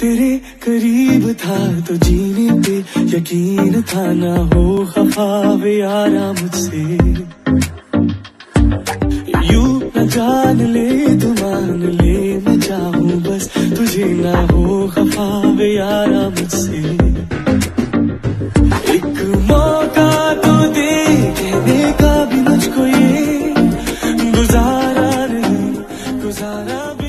तेरे करीब था तो जीने पे यकीन था ना हो खफावे आरा मुझसे। यू न जान ले तू मान ले मैं चाहूँ बस तुझे ना हो खफावे आरा मुझसे। एक मौका तो दे, कहने का भी मुझको ये, गुजारा नहीं, गुजारा भी